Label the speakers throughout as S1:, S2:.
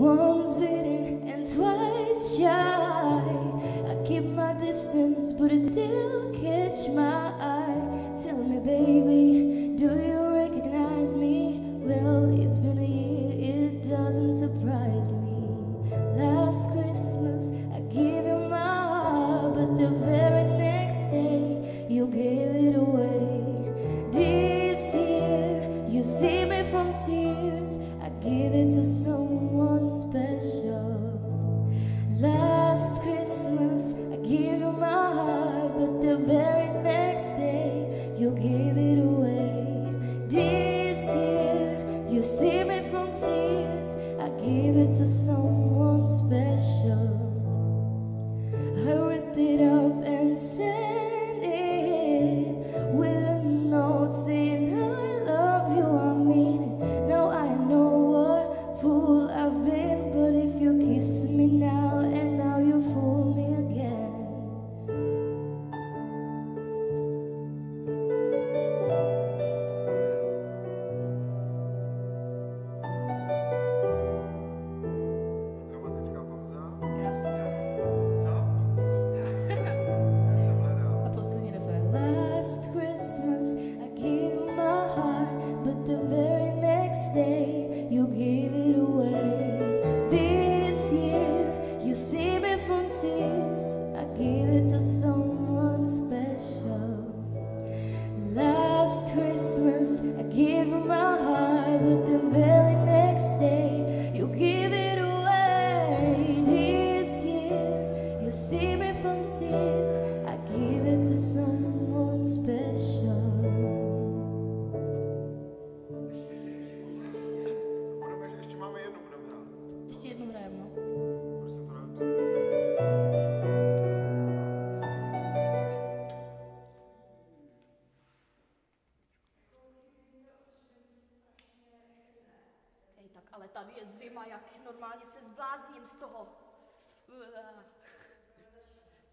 S1: Once bitten and twice shy. I keep my distance, but it still catch my eye. See me from tears, I give it to someone special. Last Christmas, I gave you my heart, but the very next day, you gave it away. This year, you see me from tears, I give it to someone special. I ripped it up and sent it with a note ale tady je zima, jak normálně se zblázním z toho.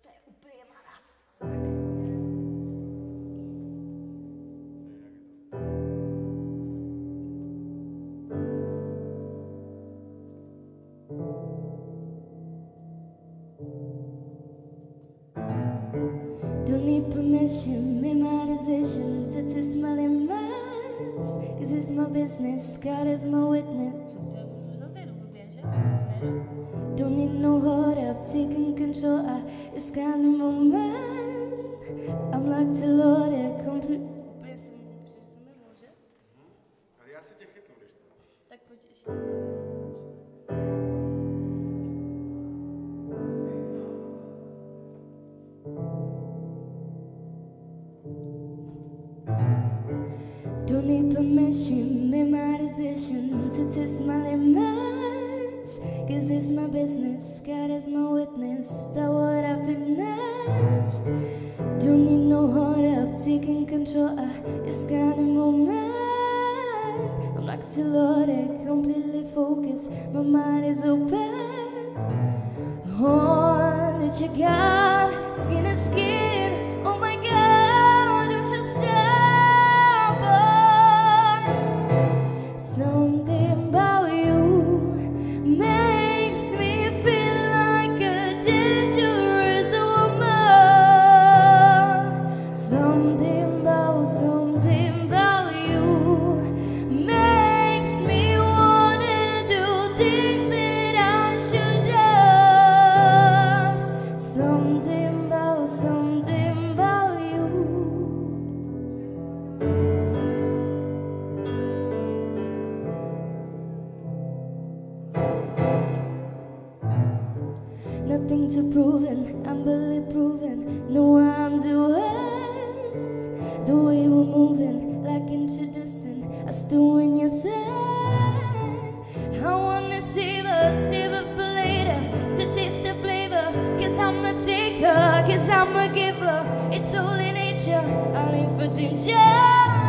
S1: To je úplně maras. Don't need permission, made my decision to test smelling Cause it's my business, God is my witness. Don't need no hold up, taking control. I, it's kind of my mind. I'm like to Don't need permission, made my decision to test my limits. Cause it's my business, God is my witness. That what I finished. Don't need no hold up, taking control. I, it's kind of my mind. I'm like to Lord, completely focused. My mind is open. All that you got, Something about, something about you. Nothing to prove and I'm barely proven. No, I'm doing the way we're moving, I'm a giver. It's all in nature, I live for danger.